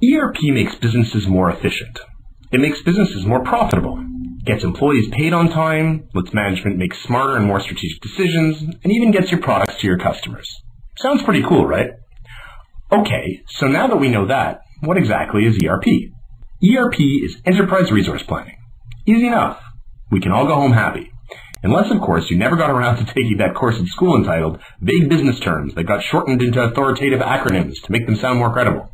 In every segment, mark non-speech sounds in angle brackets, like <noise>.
ERP makes businesses more efficient. It makes businesses more profitable, gets employees paid on time, lets management make smarter and more strategic decisions, and even gets your products to your customers. Sounds pretty cool, right? Okay, so now that we know that, what exactly is ERP? ERP is Enterprise Resource Planning. Easy enough. We can all go home happy. Unless, of course, you never got around to <laughs> taking that course in school entitled Vague Business Terms that got shortened into authoritative acronyms to make them sound more credible.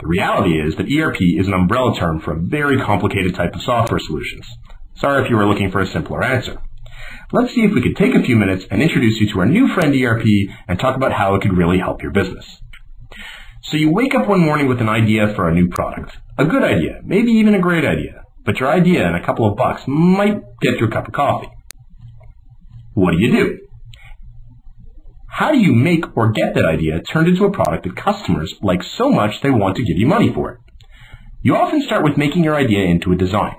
The reality is that ERP is an umbrella term for a very complicated type of software solutions. Sorry if you were looking for a simpler answer. Let's see if we could take a few minutes and introduce you to our new friend ERP and talk about how it could really help your business. So you wake up one morning with an idea for a new product. A good idea, maybe even a great idea. But your idea and a couple of bucks might get you a cup of coffee. What do you do? How do you make or get that idea turned into a product that customers like so much they want to give you money for it? You often start with making your idea into a design.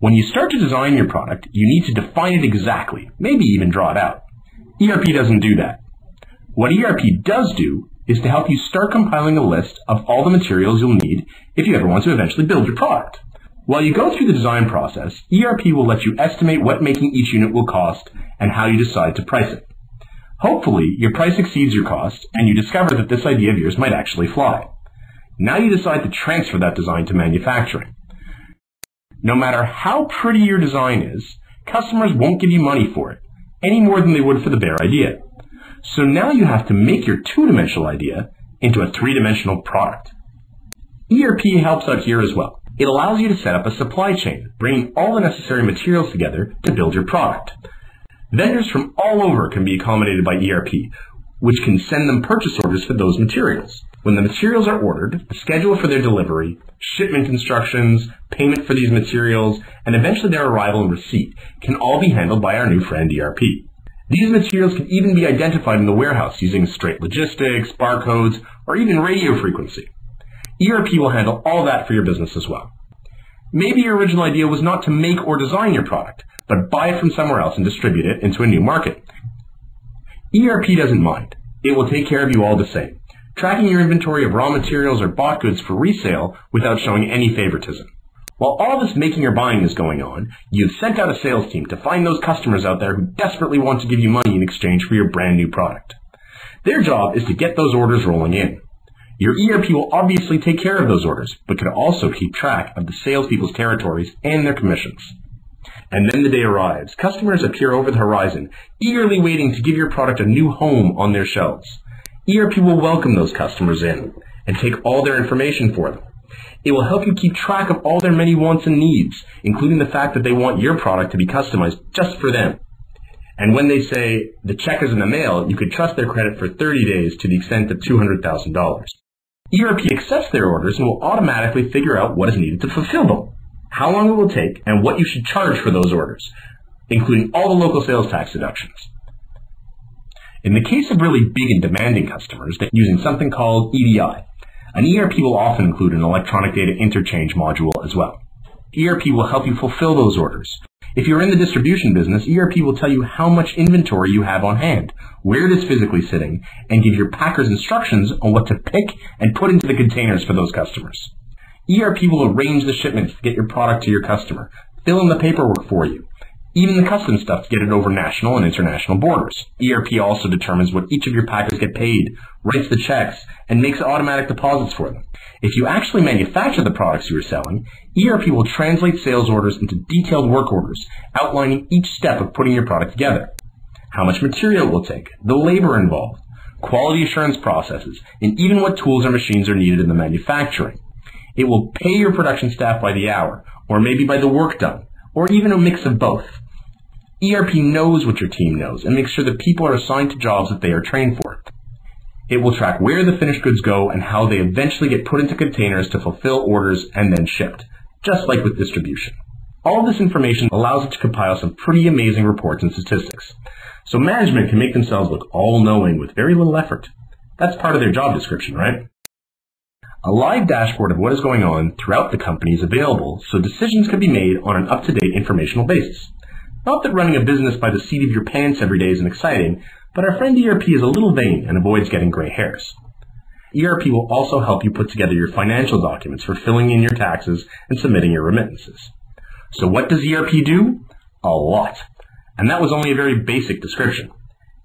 When you start to design your product, you need to define it exactly, maybe even draw it out. ERP doesn't do that. What ERP does do is to help you start compiling a list of all the materials you'll need if you ever want to eventually build your product. While you go through the design process, ERP will let you estimate what making each unit will cost and how you decide to price it. Hopefully, your price exceeds your cost and you discover that this idea of yours might actually fly. Now you decide to transfer that design to manufacturing. No matter how pretty your design is, customers won't give you money for it, any more than they would for the bare idea. So now you have to make your two-dimensional idea into a three-dimensional product. ERP helps out here as well. It allows you to set up a supply chain, bringing all the necessary materials together to build your product. Vendors from all over can be accommodated by ERP, which can send them purchase orders for those materials. When the materials are ordered, the schedule for their delivery, shipment instructions, payment for these materials, and eventually their arrival and receipt can all be handled by our new friend ERP. These materials can even be identified in the warehouse using straight logistics, barcodes, or even radio frequency. ERP will handle all that for your business as well. Maybe your original idea was not to make or design your product, but buy it from somewhere else and distribute it into a new market. ERP doesn't mind. It will take care of you all the same, tracking your inventory of raw materials or bought goods for resale without showing any favoritism. While all this making or buying is going on, you've sent out a sales team to find those customers out there who desperately want to give you money in exchange for your brand new product. Their job is to get those orders rolling in. Your ERP will obviously take care of those orders, but can also keep track of the salespeople's territories and their commissions. And then the day arrives. Customers appear over the horizon, eagerly waiting to give your product a new home on their shelves. ERP will welcome those customers in and take all their information for them. It will help you keep track of all their many wants and needs, including the fact that they want your product to be customized just for them. And when they say the check is in the mail, you could trust their credit for 30 days to the extent of $200,000. ERP accepts their orders and will automatically figure out what is needed to fulfill them, how long it will take, and what you should charge for those orders, including all the local sales tax deductions. In the case of really big and demanding customers, using something called EDI, an ERP will often include an electronic data interchange module as well. ERP will help you fulfill those orders, if you're in the distribution business, ERP will tell you how much inventory you have on hand, where it is physically sitting, and give your packers instructions on what to pick and put into the containers for those customers. ERP will arrange the shipments to get your product to your customer, fill in the paperwork for you, even the custom stuff to get it over national and international borders. ERP also determines what each of your packers get paid, writes the checks, and makes automatic deposits for them. If you actually manufacture the products you are selling, ERP will translate sales orders into detailed work orders, outlining each step of putting your product together. How much material it will take, the labor involved, quality assurance processes, and even what tools or machines are needed in the manufacturing. It will pay your production staff by the hour, or maybe by the work done, or even a mix of both. ERP knows what your team knows and makes sure that people are assigned to jobs that they are trained for. It will track where the finished goods go and how they eventually get put into containers to fulfill orders and then shipped, just like with distribution. All this information allows it to compile some pretty amazing reports and statistics. So management can make themselves look all-knowing with very little effort. That's part of their job description, right? A live dashboard of what is going on throughout the company is available so decisions can be made on an up-to-date informational basis. Not that running a business by the seat of your pants every day isn't exciting, but our friend ERP is a little vain and avoids getting gray hairs. ERP will also help you put together your financial documents for filling in your taxes and submitting your remittances. So what does ERP do? A lot. And that was only a very basic description.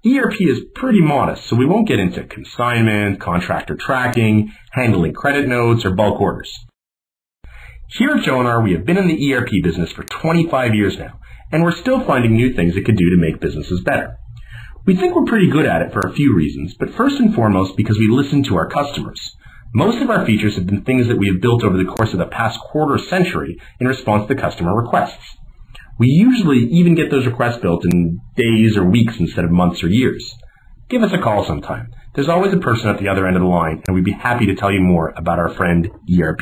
ERP is pretty modest, so we won't get into consignment, contractor tracking, handling credit notes, or bulk orders. Here at Jonar, we have been in the ERP business for 25 years now, and we're still finding new things it could do to make businesses better. We think we're pretty good at it for a few reasons, but first and foremost because we listen to our customers. Most of our features have been things that we have built over the course of the past quarter century in response to customer requests. We usually even get those requests built in days or weeks instead of months or years. Give us a call sometime. There's always a person at the other end of the line, and we'd be happy to tell you more about our friend ERP.